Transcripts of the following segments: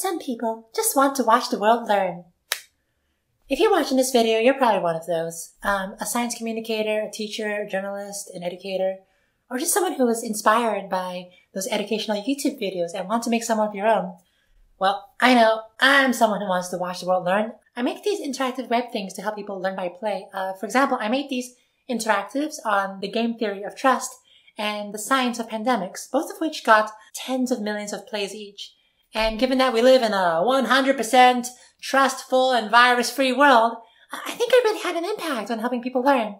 Some people just want to watch the world learn. If you're watching this video, you're probably one of those. Um, a science communicator, a teacher, a journalist, an educator, or just someone who was inspired by those educational YouTube videos and want to make some of your own. Well, I know I'm someone who wants to watch the world learn. I make these interactive web things to help people learn by play. Uh, for example, I made these interactives on the game theory of trust and the science of pandemics, both of which got tens of millions of plays each. And given that we live in a 100% trustful and virus-free world, I think I really had an impact on helping people learn.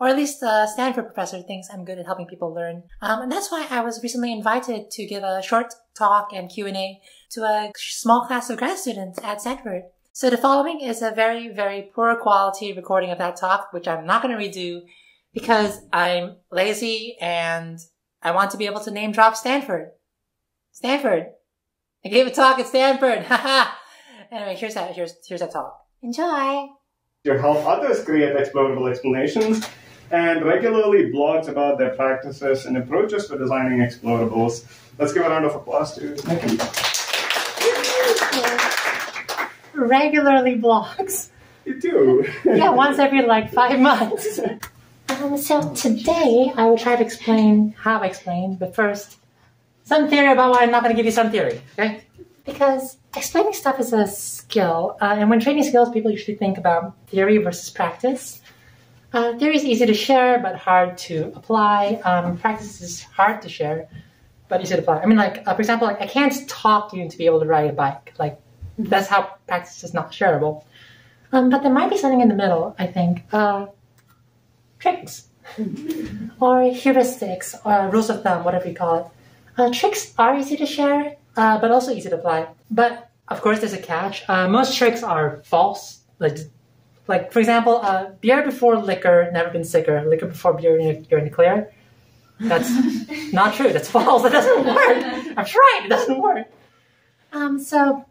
Or at least the Stanford professor thinks I'm good at helping people learn. Um, and that's why I was recently invited to give a short talk and Q&A to a small class of grad students at Stanford. So the following is a very, very poor quality recording of that talk, which I'm not going to redo because I'm lazy and I want to be able to name drop Stanford. Stanford. I gave a talk at Stanford. Haha. anyway, here's that. Here's here's that talk. Enjoy. To help others create explorable explanations and regularly blogs about their practices and approaches for designing explorables. Let's give a round of applause to Nicky. Regularly blogs. You do. yeah, once every like five months. Um, so today I will try to explain how I explain, but first, some theory about why I'm not going to give you some theory, okay? Because explaining stuff is a skill, uh, and when training skills, people usually think about theory versus practice. Uh, theory is easy to share, but hard to apply. Um, practice is hard to share, but easy to apply. I mean, like, uh, for example, like, I can't talk you to be able to ride a bike. Like, that's how practice is not shareable. Um, but there might be something in the middle, I think. Uh, tricks. or heuristics, or rules of thumb, whatever you call it. Uh, tricks are easy to share, uh, but also easy to apply. But of course, there's a catch. Uh, most tricks are false. Like, like for example, uh, beer before liquor, never been sicker. Liquor before beer, you're in the clear. That's not true. That's false. It doesn't work. I've tried. It doesn't work. Um, so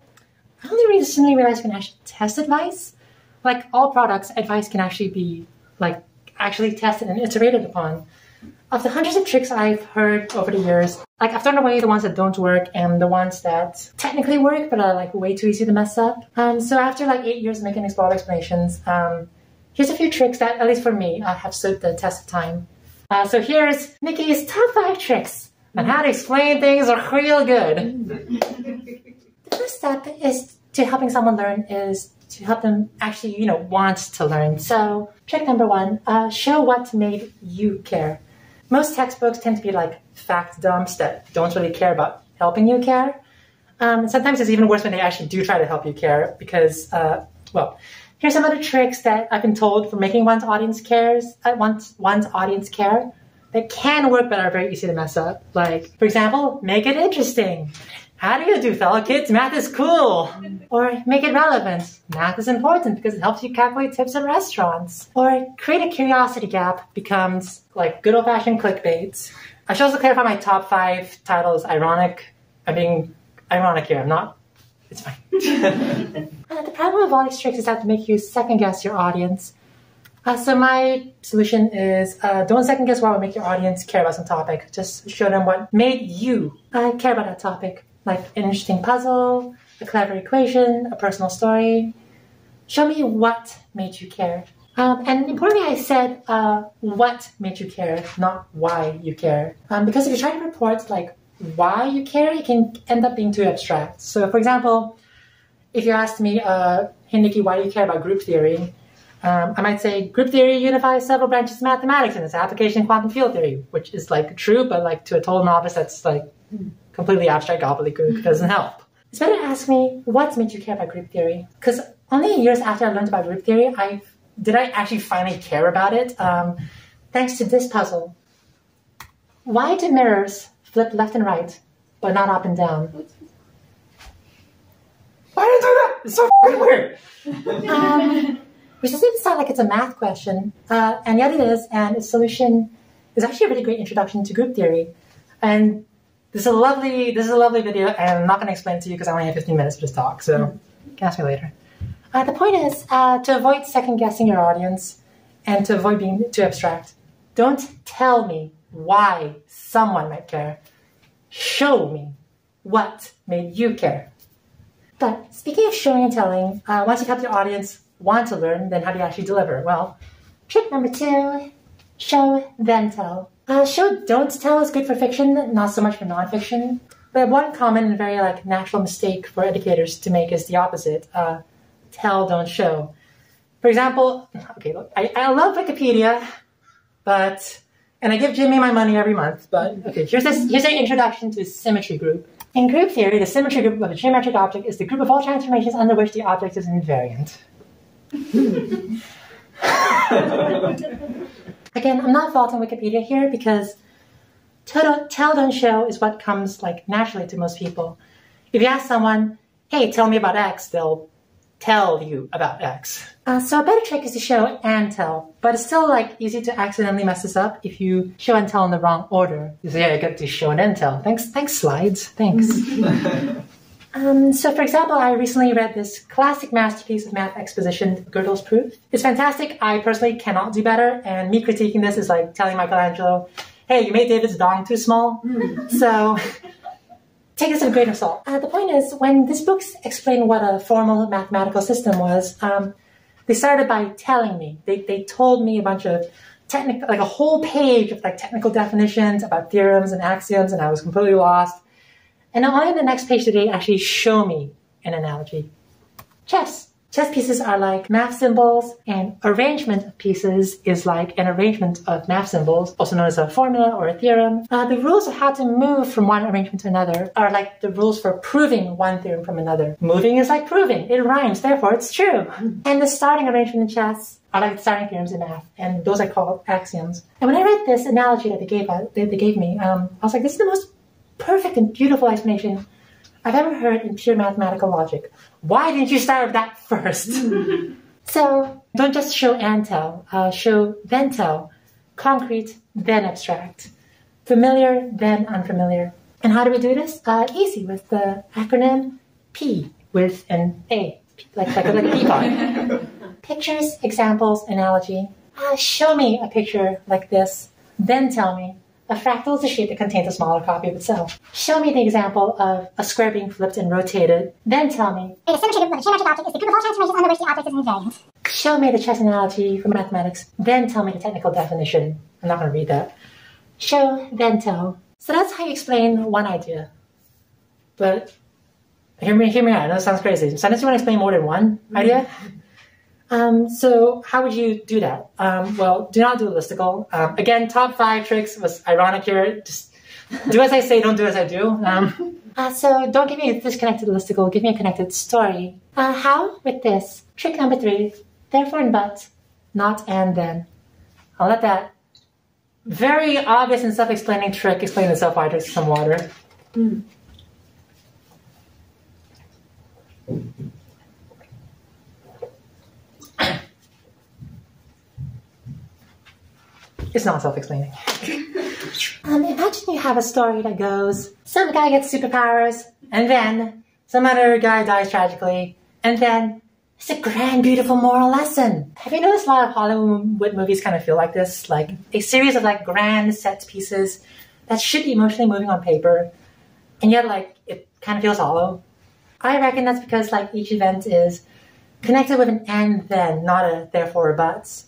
I only recently realized you can actually test advice. Like all products, advice can actually be like actually tested and iterated upon. Of the hundreds of tricks I've heard over the years, like I've thrown away the ones that don't work and the ones that technically work but are like way too easy to mess up. Um, so after like eight years of making these explore explanations, um, here's a few tricks that, at least for me, uh, have stood the test of time. Uh, so here's Nicky's top five tricks on how to explain things are real good. the first step is to helping someone learn is to help them actually, you know, want to learn. So trick number one, uh, show what made you care. Most textbooks tend to be like fact dumps that don't really care about helping you care. Um, sometimes it's even worse when they actually do try to help you care because, uh, well, here's some other tricks that I've been told for making one's audience cares, uh, one's, one's audience care that can work but are very easy to mess up. Like, for example, make it interesting. How do you do, fellow kids? Math is cool. Or make it relevant. Math is important because it helps you calculate tips at restaurants. Or create a curiosity gap becomes like good old fashioned clickbait. I should also clarify my top five titles ironic. I'm being ironic here. I'm not. It's fine. uh, the problem with all these tricks is that they make you second guess your audience. Uh, so my solution is uh, don't second guess what would make your audience care about some topic. Just show them what made you uh, care about that topic like an interesting puzzle, a clever equation, a personal story. Show me what made you care. Um, and importantly, I said uh, what made you care, not why you care. Um, because if you try to report like why you care, it can end up being too abstract. So, for example, if you asked me, uh, hey Nicky, why do you care about group theory? Um, I might say group theory unifies several branches of mathematics and its application in quantum field theory, which is like true, but like to a total novice, that's like completely abstract gobbledygook doesn't help. It's better to ask me what made you care about group theory. Because only years after I learned about group theory, I did I actually finally care about it. Um, thanks to this puzzle. Why do mirrors flip left and right, but not up and down? Why did you do that? It's so weird. um, which doesn't sound like it's a math question, uh, and yet it is. And its solution is actually a really great introduction to group theory. And this is a lovely this is a lovely video, and I'm not going to explain it to you because I only have 15 minutes for this talk. So mm. you can ask me later. Uh, the point is uh, to avoid second guessing your audience and to avoid being too abstract. Don't tell me why someone might care. Show me what made you care. But speaking of showing and telling, uh, once you've helped your audience want to learn, then how do you actually deliver? Well, trick number two, show, then tell. Uh, show, don't tell is good for fiction, not so much for nonfiction. But one common and very like natural mistake for educators to make is the opposite. Uh, tell, don't show. For example, okay, look, I, I love Wikipedia, but, and I give Jimmy my money every month, but okay, here's this, here's an introduction to symmetry group. In group theory, the symmetry group of a geometric object is the group of all transformations under which the object is invariant. Again, I'm not faulting Wikipedia here because tell, tell, don't show is what comes like naturally to most people. If you ask someone, hey, tell me about X, they'll tell you about X. Uh, so a better trick is to show and tell, but it's still like easy to accidentally mess this up if you show and tell in the wrong order. You say, yeah, I got to show and then tell. Thanks, thanks slides. Thanks. um, so for example, I recently read this classic masterpiece of math exposition, Gödel's Proof. It's fantastic. I personally cannot do better, and me critiquing this is like telling Michelangelo, hey, you made David's dong too small. so take this with a grain of salt. Uh, the point is, when these books explain what a formal mathematical system was, um, they started by telling me. They, they told me a bunch of technical, like a whole page of like technical definitions about theorems and axioms, and I was completely lost. And only in the next page today actually show me an analogy. Chess. Chess pieces are like math symbols, and arrangement of pieces is like an arrangement of math symbols, also known as a formula or a theorem. Uh, the rules of how to move from one arrangement to another are like the rules for proving one theorem from another. Moving is like proving. It rhymes, therefore it's true. And the starting arrangement in chess are like the starting theorems in math, and those are called axioms. And when I read this analogy that they gave, uh, they, they gave me, um, I was like, this is the most perfect and beautiful explanation I've ever heard in pure mathematical logic. Why didn't you start with that first? so don't just show and tell, uh, show then tell, concrete then abstract, familiar then unfamiliar. And how do we do this? Uh, easy with the acronym P with an A, like like, like a peapod. Pictures, examples, analogy. Uh, show me a picture like this, then tell me a fractal is a shape that contains a smaller copy of itself. Show me the example of a square being flipped and rotated. Then tell me. A symmetry group of a geometric object is the group of all transformations under which the object is invariant. Show me the chess analogy from mathematics. Then tell me the technical definition. I'm not going to read that. Show, then tell. So that's how you explain one idea. But hear me, hear me out. I know it sounds crazy. Sometimes you want to explain more than one idea. Um, so how would you do that? Um, well, do not do a listicle. Um, again, top five tricks was ironic here. Just do as I say, don't do as I do. Um, uh, so don't give me a disconnected listicle, give me a connected story. Uh, how? With this. Trick number three, therefore and but, not and then. I'll let that very obvious and self-explaining trick explain itself I drink some water. Mm. It's not self-explaining. um, imagine you have a story that goes, some guy gets superpowers, and then some other guy dies tragically, and then it's a grand, beautiful moral lesson. Have you noticed a lot of Hollywood movies kind of feel like this? Like a series of like grand set pieces that should be emotionally moving on paper, and yet like it kind of feels hollow. I reckon that's because like each event is connected with an and then, not a therefore or buts.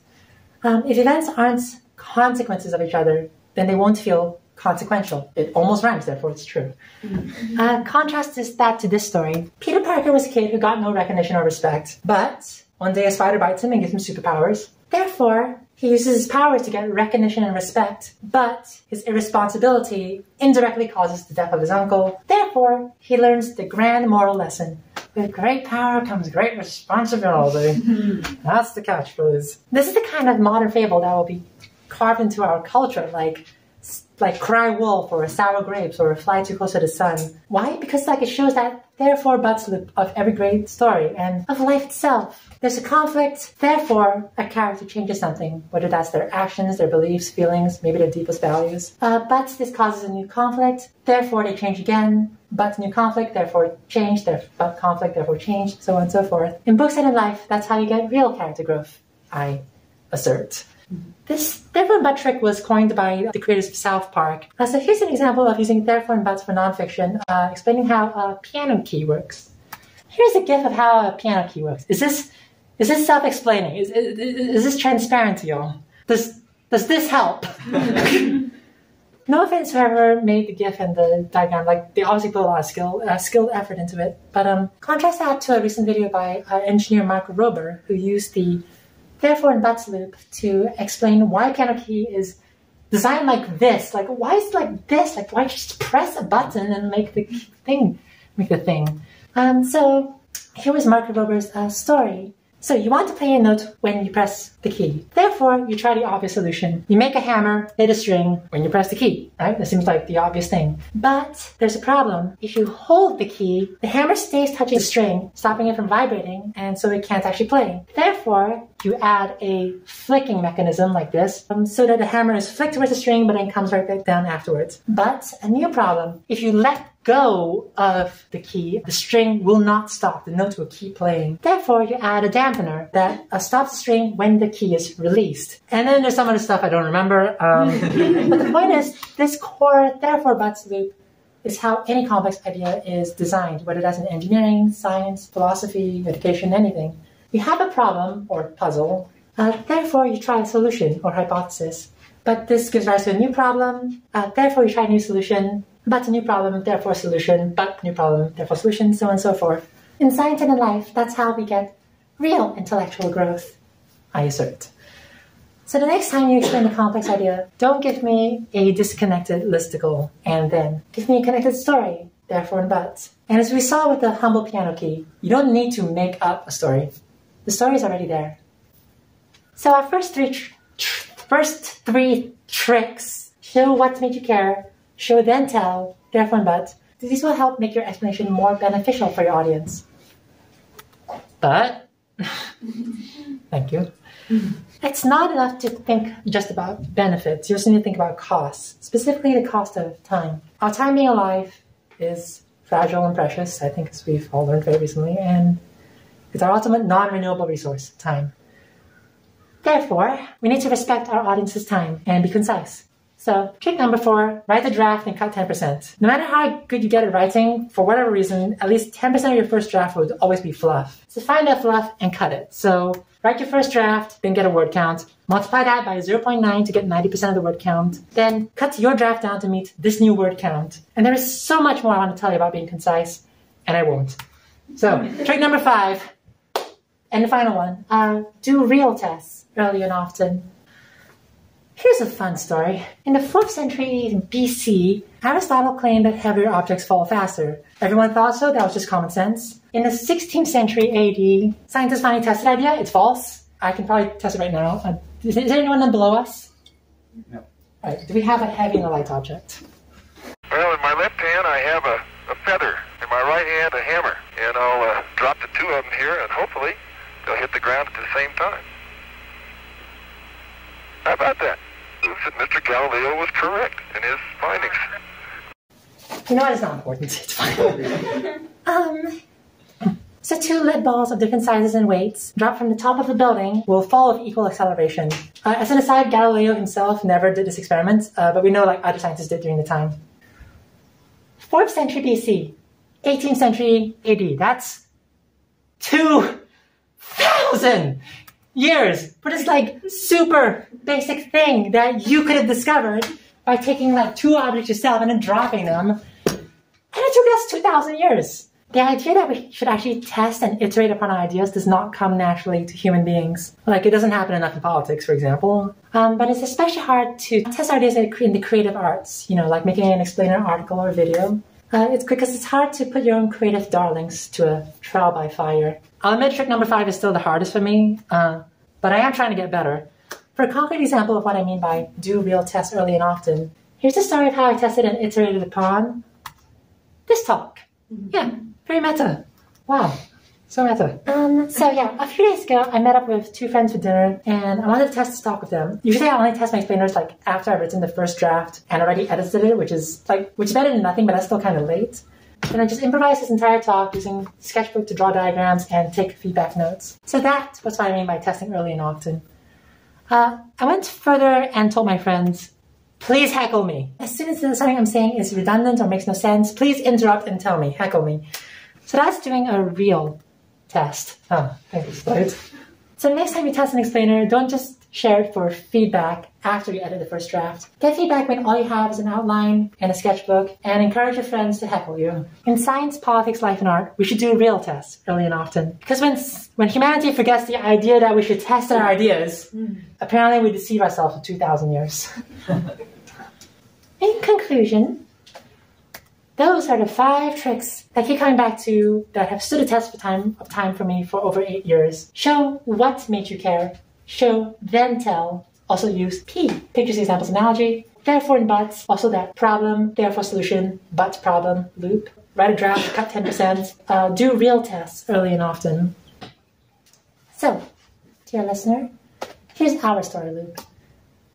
Um, if events aren't consequences of each other, then they won't feel consequential. It almost rhymes, therefore it's true. Mm-hmm. Uh, contrast this, that to this story. Peter Parker was a kid who got no recognition or respect, but one day a spider bites him and gives him superpowers. Therefore, he uses his powers to get recognition and respect, but his irresponsibility indirectly causes the death of his uncle. Therefore, he learns the grand moral lesson. With great power comes great responsibility. That's the catchphrase. This is the kind of modern fable that will be carved into our culture, like like cry wolf or sour grapes or fly too close to the sun. Why? Because like it shows that there therefore buts loop of every great story and of life itself. There's a conflict, therefore a character changes something, whether that's their actions, their beliefs, feelings, maybe their deepest values. Uh, but this causes a new conflict, therefore they change again, but new conflict, therefore change, but conflict, therefore change, so on and so forth. In books and in life, that's how you get real character growth, I assert. This therefore and but trick was coined by the creators of South Park. Uh, so here's an example of using therefore and buts for nonfiction, uh, explaining how a piano key works. here's a gif of how a piano key works. Is this is this self-explaining? Is, is, is this transparent to y'all? Does does this help? no offense, whoever made the GIF and the diagram, like they obviously put a lot of skill, uh, skilled effort into it. But um, contrast that to a recent video by uh, engineer Mark Rober, who used the therefore and buts loop to explain why piano key is designed like this. Like, why is it like this? Like, why just press a button and make the thing, make the thing? Um, so here was Mark Rober's uh, story. So you want to play a note when you press the key. Therefore, you try the obvious solution. You make a hammer, hit a string when you press the key, right? That seems like the obvious thing. But there's a problem. If you hold the key, the hammer stays touching the string, stopping it from vibrating, and so it can't actually play. Therefore, you add a flicking mechanism like this, um, so that the hammer is flicked towards the string, but then comes right back down afterwards. But a new problem. If you let go of the key, the string will not stop. The notes will keep playing. Therefore, you add a dampener that stops the string when the key is released. And then there's some other stuff I don't remember. Um, but the point is, this core therefore buts loop is how any complex idea is designed, whether that's in engineering, science, philosophy, education, anything. You have a problem or puzzle, uh, therefore you try a solution or hypothesis. But this gives rise to a new problem, uh, therefore you try a new solution, but a new problem, therefore solution, but new problem, therefore solution, so on and so forth. In science and in life, that's how we get real intellectual growth, I assert. So the next time you explain a complex idea, don't give me a disconnected listicle and then give me a connected story, therefore and but. And as we saw with the humble piano key, you don't need to make up a story. The story is already there. So our first three, first three tricks show what made you care, show then tell, therefore and but. this will help make your explanation more beneficial for your audience. But, thank you. It's not enough to think just about benefits. You also need to think about costs, specifically the cost of time. Our time being alive is fragile and precious, I think, as we've all learned very recently, and it's our ultimate non renewable resource, time. Therefore, we need to respect our audience's time and be concise. So, trick number four, write the draft and cut 10%. No matter how good you get at writing, for whatever reason, at least 10% of your first draft would always be fluff. So find that fluff and cut it. So, write your first draft, then get a word count. Multiply that by 0.9 to get 90% of the word count. Then cut your draft down to meet this new word count. And there is so much more I want to tell you about being concise, and I won't. So, trick number five, and the final one, uh, do real tests early and often. Here's a fun story. In the 4th century BC, Aristotle claimed that heavier objects fall faster. Everyone thought so, that was just common sense. In the 16th century AD, scientists finally tested the idea, it's false. I can probably test it right now. Uh, is, is there anyone below us? No. Alright, do we have a heavy and a light object? Well, in my left hand, I have a, a feather. In my right hand, a hammer. And I'll uh, drop the two of them here, and hopefully they'll hit the ground at the same time. How about that? Mr. Galileo was correct in his findings. You know what? It's not important. It's fine. um, so two lead balls of different sizes and weights dropped from the top of the building will fall with equal acceleration. Uh, as an aside, Galileo himself never did this experiment, uh, but we know like other scientists did during the time. 4th century BC, 18th century AD. That's 2,000 years. But it's like super basic thing that you could have discovered by taking like two objects yourself and then dropping them. And it took us 2,000 years. The idea that we should actually test and iterate upon ideas does not come naturally to human beings. Like, it doesn't happen enough in politics, for example. Um, but it's especially hard to test ideas in the creative arts, you know, like making an explainer article or video. Uh, it's because it's hard to put your own creative darlings to a trial by fire. I'll trick number five is still the hardest for me, uh, but I am trying to get better. For a concrete example of what I mean by do real tests early and often, here's a story of how I tested and iterated upon this talk. Yeah, very meta. Wow, so meta. Um, so yeah, a few days ago, I met up with two friends for dinner, and I wanted to test the talk with them. Usually, I only test my explainers like after I've written the first draft and already edited it, which is like which is better than nothing, but that's still kind of late. And I just improvised this entire talk using Sketchbook to draw diagrams and take feedback notes. So that was what I mean by testing early and often. Uh, I went further and told my friends, please heckle me. As soon as something I'm saying is redundant or makes no sense, please interrupt and tell me, heckle me. So that's doing a real test. Ah, oh, thanks, right? So next time you test an explainer, don't just share it for feedback after you edit the first draft. Get feedback when all you have is an outline and a sketchbook, and encourage your friends to heckle you. In science, politics, life, and art, we should do real tests early and often. Because when, when humanity forgets the idea that we should test our ideas, apparently we deceive ourselves for 2,000 years. In conclusion, those are the five tricks that keep coming back to that have stood the test of time, of time for me for over eight years. Show what made you care. Show, then tell. Also use P. Pictures, examples, analogy. Therefore and but. Also that problem, therefore solution, but problem, loop. Write a draft, cut 10%. Uh, do real tests early and often. So, dear listener, here's our story loop.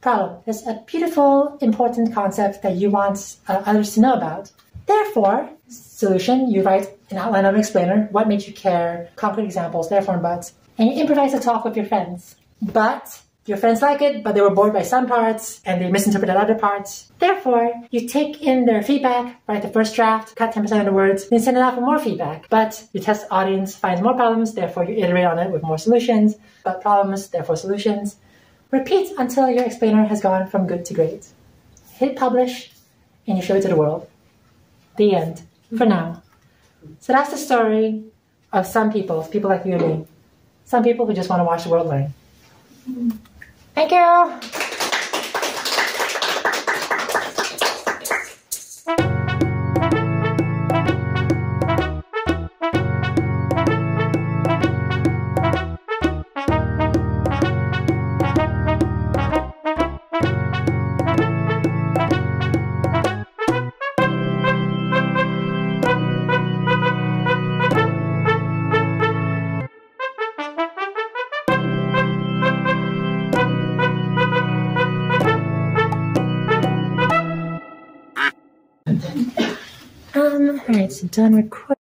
Problem. There's a beautiful, important concept that you want uh, others to know about. Therefore, solution, you write an outline of an explainer, what made you care, concrete examples, therefore buts, and you improvise a talk with your friends. But your friends like it, but they were bored by some parts and they misinterpreted other parts. Therefore, you take in their feedback, write the first draft, cut 10% of the words, then send it out for more feedback. But your test audience finds more problems, therefore you iterate on it with more solutions, but problems, therefore solutions. Repeat until your explainer has gone from good to great. Hit publish, and you show it to the world. The end. For now. So that's the story of some people, people like you and me. Some people who just want to watch the world learn. Thank you. Done recording.